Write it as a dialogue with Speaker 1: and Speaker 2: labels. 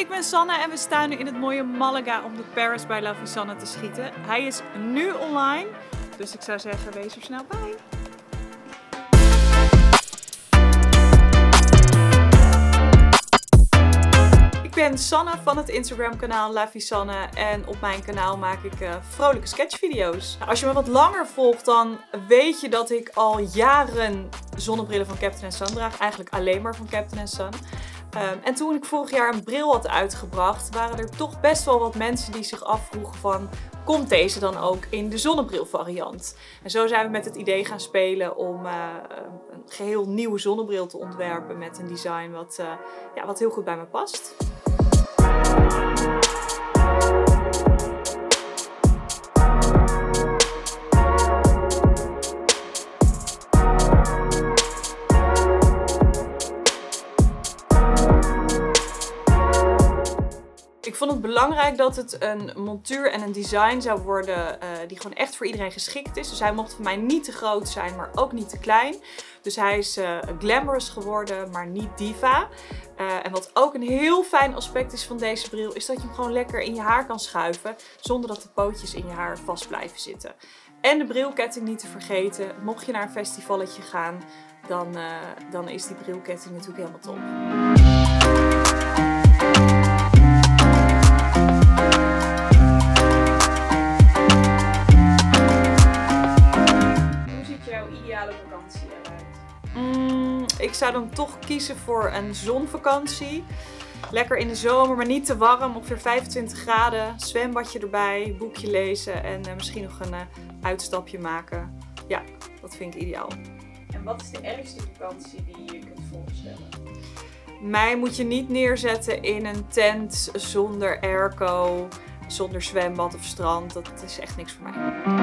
Speaker 1: ik ben Sanne en we staan nu in het mooie Malaga om de Paris bij La Visanne te schieten. Hij is nu online, dus ik zou zeggen wees er snel bij. Ik ben Sanne van het Instagram kanaal La Visanne en op mijn kanaal maak ik uh, vrolijke sketchvideo's. Als je me wat langer volgt dan weet je dat ik al jaren zonnebrillen van Captain Sun draag. Eigenlijk alleen maar van Captain Sun. Um, en toen ik vorig jaar een bril had uitgebracht, waren er toch best wel wat mensen die zich afvroegen van, komt deze dan ook in de zonnebril variant? En zo zijn we met het idee gaan spelen om uh, een geheel nieuwe zonnebril te ontwerpen met een design wat, uh, ja, wat heel goed bij me past. Ik vond het belangrijk dat het een montuur en een design zou worden uh, die gewoon echt voor iedereen geschikt is. Dus hij mocht voor mij niet te groot zijn, maar ook niet te klein. Dus hij is uh, glamorous geworden, maar niet diva. Uh, en wat ook een heel fijn aspect is van deze bril, is dat je hem gewoon lekker in je haar kan schuiven, zonder dat de pootjes in je haar vast blijven zitten. En de brilketting niet te vergeten. Mocht je naar een festivalletje gaan, dan, dan is die brilketting natuurlijk helemaal top. Mm, ik zou dan toch kiezen voor een zonvakantie. Lekker in de zomer, maar niet te warm. Ongeveer 25 graden. Zwembadje erbij, boekje lezen en uh, misschien nog een uh, uitstapje maken. Ja, dat vind ik ideaal.
Speaker 2: En wat is de ergste vakantie die je kunt voorstellen?
Speaker 1: Mij moet je niet neerzetten in een tent zonder airco, zonder zwembad of strand. Dat is echt niks voor mij.